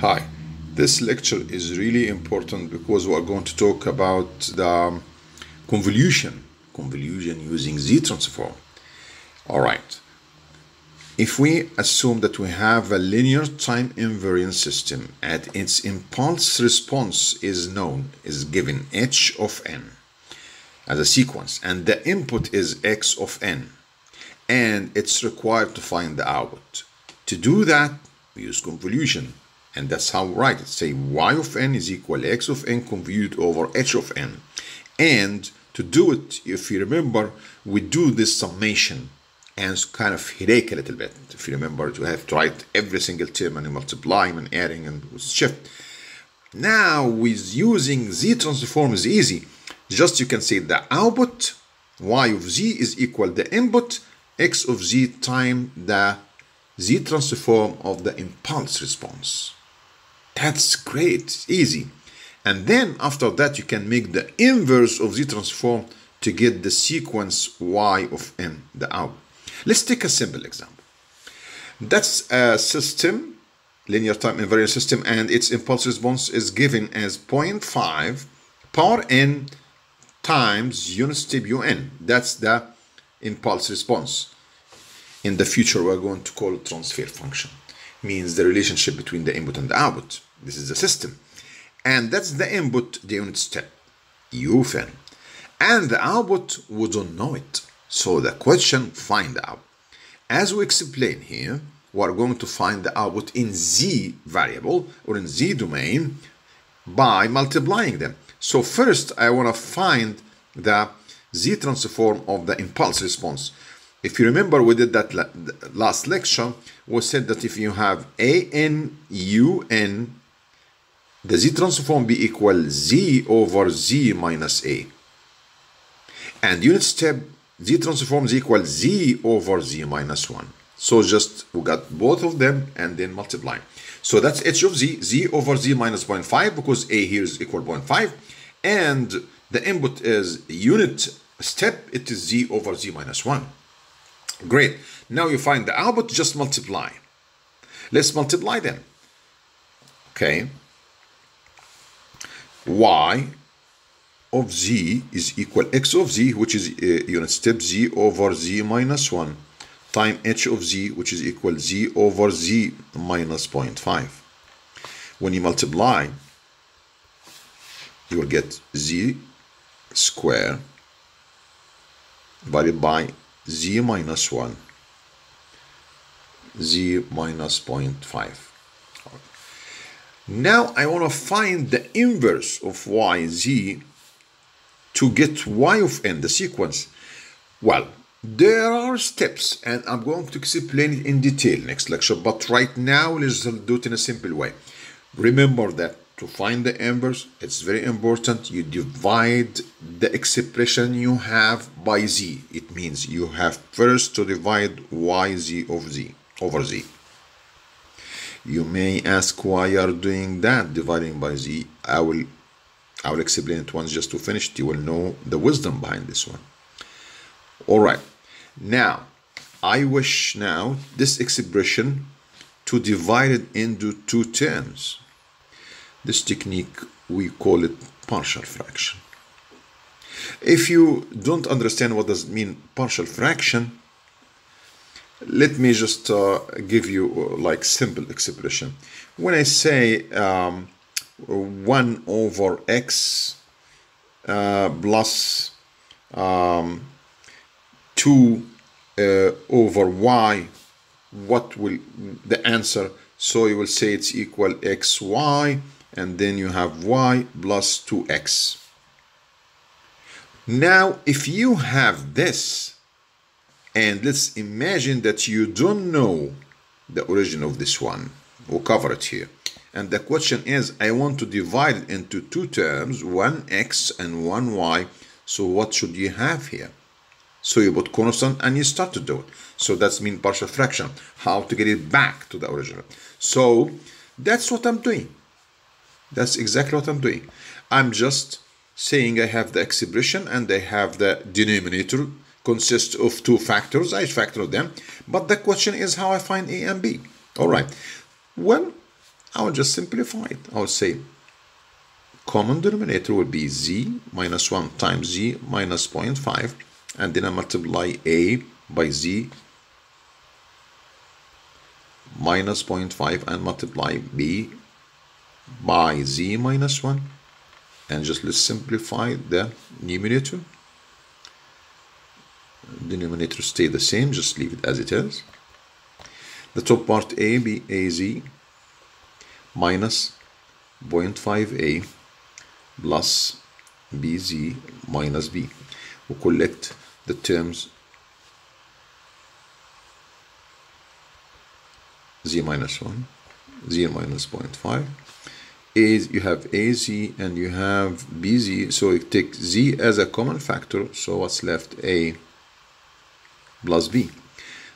Hi, this lecture is really important because we're going to talk about the convolution, convolution using Z transform. All right. If we assume that we have a linear time invariant system and its impulse response is known, is given h of n as a sequence, and the input is x of n, and it's required to find the output. To do that, we use convolution and that's how we write it. Say y of n is equal x of n convoluted over h of n. And to do it, if you remember, we do this summation and kind of headache a little bit. If you remember, you have to write every single term and multiplying and adding and shift. Now, with using z transform is easy. Just you can say the output y of z is equal the input x of z time the z transform of the impulse response. That's great, easy. And then after that, you can make the inverse of Z transform to get the sequence Y of N, the out. Let's take a simple example. That's a system, linear time invariant system, and its impulse response is given as 0.5 power n times unit step un. That's the impulse response. In the future, we're going to call it transfer function. Means the relationship between the input and the output. This is the system. And that's the input, the unit step, UFN. And the output, we don't know it. So the question, find out. As we explain here, we're going to find the output in Z variable or in Z domain by multiplying them. So first, I want to find the Z transform of the impulse response. If you remember, we did that last lecture. We said that if you have A N U N the z transform be equal z over z minus a. And unit step z transform is equal z over z minus 1. So just we got both of them and then multiply. So that's h of z, z over z minus 0.5 because a here is equal 0.5. And the input is unit step, it is z over z minus 1. Great. Now you find the output, just multiply. Let's multiply them. Okay y of z is equal x of z which is uh, unit step z over z minus 1 time h of z which is equal z over z minus 0.5 when you multiply you will get z square divided by z minus 1 z minus 0.5 now I want to find the inverse of yz to get y of n, the sequence. Well, there are steps and I'm going to explain it in detail next lecture, but right now let's do it in a simple way. Remember that to find the inverse, it's very important you divide the expression you have by z. It means you have first to divide yz of z over z. You may ask why you are doing that, dividing by z. I will, I will explain it once just to finish. You will know the wisdom behind this one. All right. Now, I wish now this expression to divide it into two terms. This technique, we call it partial fraction. If you don't understand what does mean partial fraction, let me just uh, give you uh, like simple expression. When I say um, 1 over x uh, plus um, 2 uh, over y, what will the answer? So you will say it's equal xy and then you have y plus 2x. Now, if you have this, and let's imagine that you don't know the origin of this one. We'll cover it here. And the question is, I want to divide it into two terms, one x and one y. So what should you have here? So you put constant and you start to do it. So that's mean partial fraction, how to get it back to the original. So that's what I'm doing. That's exactly what I'm doing. I'm just saying I have the expression and I have the denominator consists of two factors. I factor them. But the question is how I find A and B. All right. Well, I will just simplify it. I will say common denominator will be z minus 1 times z minus 0.5 and then I multiply a by z minus 0.5 and multiply b by z minus 1 and just let's simplify the numerator denominator stay the same just leave it as it is. The top part a b a z minus 0.5a plus bz minus b. We collect the terms z minus 1 z minus 0.5 is you have az and you have bz so you take z as a common factor. So what's left? A plus b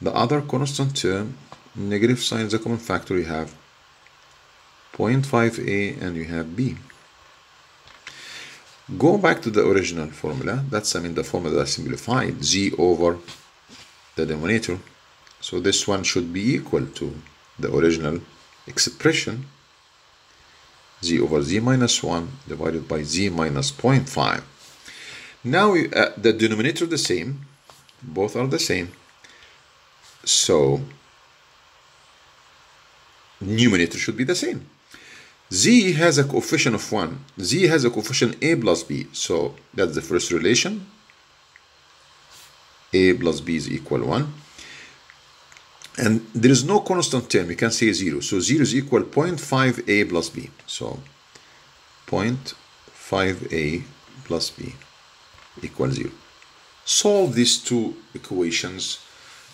the other constant term negative sign is a common factor you have 0.5a and you have b. Go back to the original formula. That's I mean the formula that I simplified z over the denominator. So this one should be equal to the original expression. Z over z minus 1 divided by z minus 0.5 now uh, the denominator the same both are the same. So numerator should be the same. Z has a coefficient of 1 z has a coefficient a plus b. So that's the first relation. A plus b is equal 1 and there is no constant term. You can say 0 so 0 is equal 0.5 a plus b. So 0.5 a plus b equals 0 solve these two equations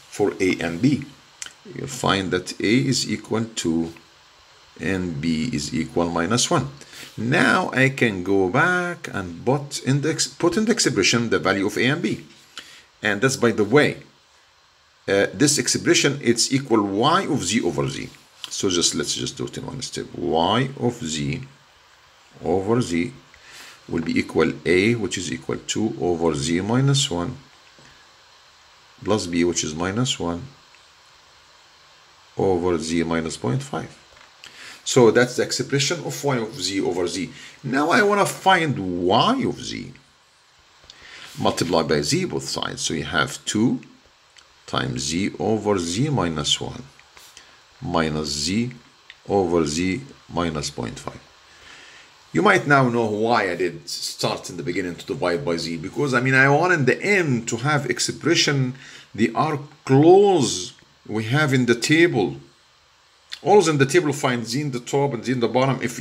for a and b. You'll find that a is equal to and b is equal minus 1 now I can go back and put in the, put in the expression the value of a and b. And that's by the way uh, this expression it's equal y of z over z. So just let's just do it in one step. Y of z over z will be equal a which is equal to over z minus 1 plus b which is minus 1 over z minus 0.5 so that's the expression of y of z over z. Now I want to find y of z. Multiply by z both sides. So you have 2 times z over z minus 1 minus z over z minus 0.5 you might now know why I did start in the beginning to divide by z because I mean I wanted the m to have expression they are close we have in the table. Always in the table find z in the top and z in the bottom. If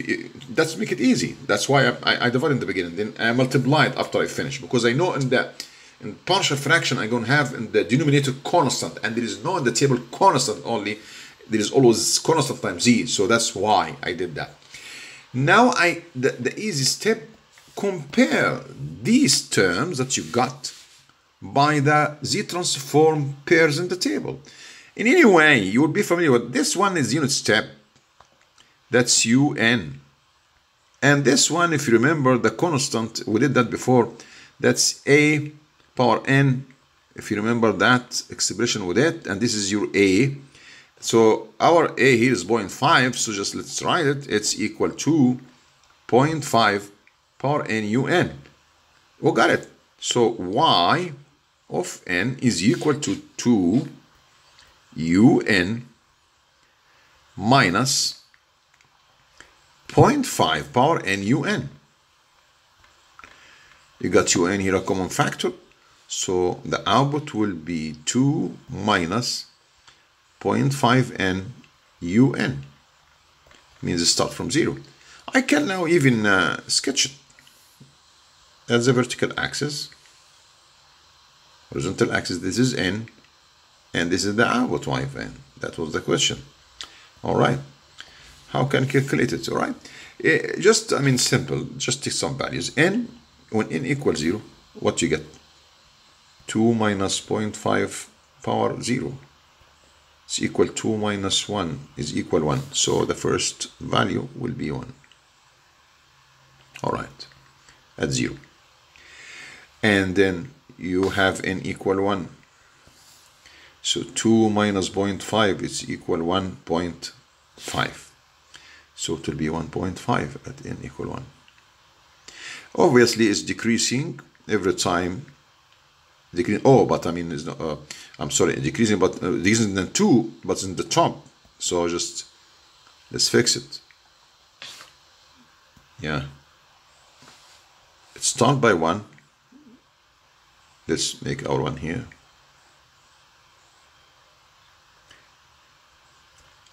that's make it easy. That's why I, I, I divide in the beginning then I multiplied after I finish because I know in the in partial fraction I'm to have in the denominator constant and there is no in the table constant only. There is always constant times z so that's why I did that now I the, the easy step compare these terms that you got by the z transform pairs in the table. In any way you would be familiar with this one is unit step. That's un and this one if you remember the constant we did that before that's a power n. If you remember that expression with it and this is your a so our a here is 0.5 so just let's write it. It's equal to 0.5 power n un we oh, got it. So y of n is equal to 2 un minus 0.5 power n un you got un here a common factor. So the output will be 2 minus 0.5 n un means start from 0 I can now even uh, sketch it as a vertical axis horizontal axis this is n and this is the output y of n. That was the question. All right. How can calculate it? All right. It, just I mean simple just take some values. N when n equals 0 what you get? 2 minus 0.5 power 0 is equal 2 minus 1 is equal 1 so the first value will be 1 all right. At 0 and then you have n equal 1 so 2 minus 0.5 is equal 1.5 So it will be 1.5 at n equal 1. Obviously, it's decreasing every time. Decreasing, oh, but I mean, it's not, uh, I'm sorry, decreasing, but uh, decreasing than 2, but it's in the top. So just, let's fix it. Yeah. It start by 1. Let's make our one here.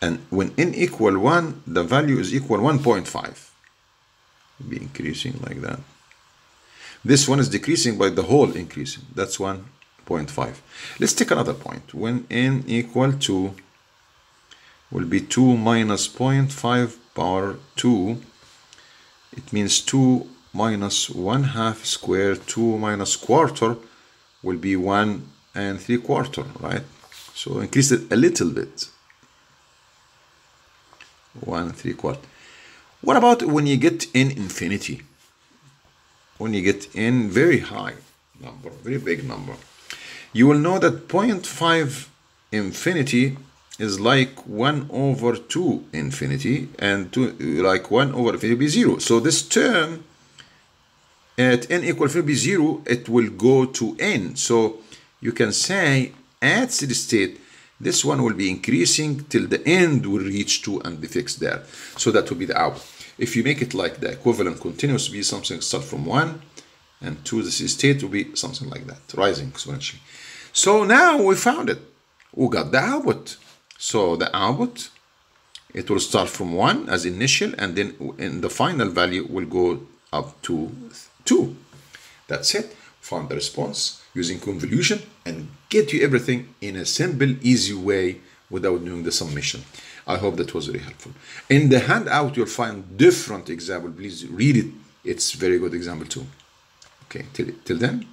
and when n equal 1 the value is equal 1.5 be increasing like that this one is decreasing by the whole increasing. That's 1.5 let's take another point. When n equal to will be 2 minus 0.5 power 2 it means 2 minus 1 half square 2 minus quarter will be 1 and 3 quarter right? So increase it a little bit. One three quarter. What about when you get in infinity? When you get in very high number, very big number, you will know that 0.5 infinity is like 1 over 2 infinity and two, like 1 over infinity be 0. So this term at n equal to be 0, it will go to n. So you can say at steady state, this one will be increasing till the end will reach 2 and be fixed there. So that will be the out. If you make it like the equivalent continuous, be something start from 1 and 2 the state will be something like that, rising exponentially. So now we found it. We got the output. So the output, it will start from 1 as initial and then in the final value will go up to 2. That's it. Found the response using convolution and get you everything in a simple, easy way without doing the summation. I hope that was very helpful. In the handout, you'll find different example. Please read it. It's very good example too. Okay, till, till then.